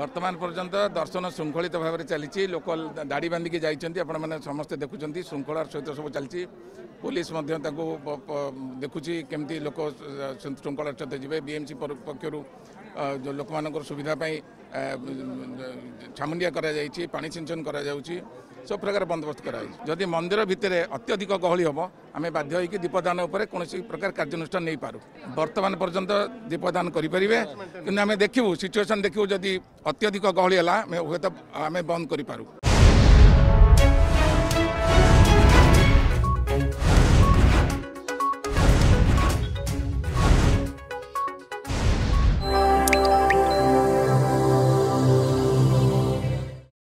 বর্তমান পর্যন্ত দর্শন শৃঙ্খলিত ভাবে চালছে লোক দাড়ি বাঁধিকি যাই আপনার মানে সমস্ত দেখুম শৃঙ্খলার সহ সব চালছে পুলিশ তাকে দেখুছি কমিটি লোক শৃঙ্খলার সহ যাবে বিএমসি পক্ষ লোক সুবিধা পাই ଛାମୁଣ୍ଡିଆ କରାଯାଇଛି ପାଣି ସିଞ୍ଚନ କରାଯାଉଛି ସବୁ ପ୍ରକାର ବନ୍ଦୋବସ୍ତ କରାଯାଇଛି ଯଦି ମନ୍ଦିର ଭିତରେ ଅତ୍ୟଧିକ ଗହଳି ହେବ ଆମେ ବାଧ୍ୟ ହୋଇକି ଦୀପଦାନ ଉପରେ କୌଣସି ପ୍ରକାର କାର୍ଯ୍ୟାନୁଷ୍ଠାନ ନେଇପାରୁ ବର୍ତ୍ତମାନ ପର୍ଯ୍ୟନ୍ତ ଦୀପଦାନ କରିପାରିବେ କିନ୍ତୁ ଆମେ ଦେଖିବୁ ସିଚୁଏସନ୍ ଦେଖିବୁ ଯଦି ଅତ୍ୟଧିକ ଗହଳି ହେଲା ଆମେ ହୁଏତ ଆମେ ବନ୍ଦ କରିପାରୁ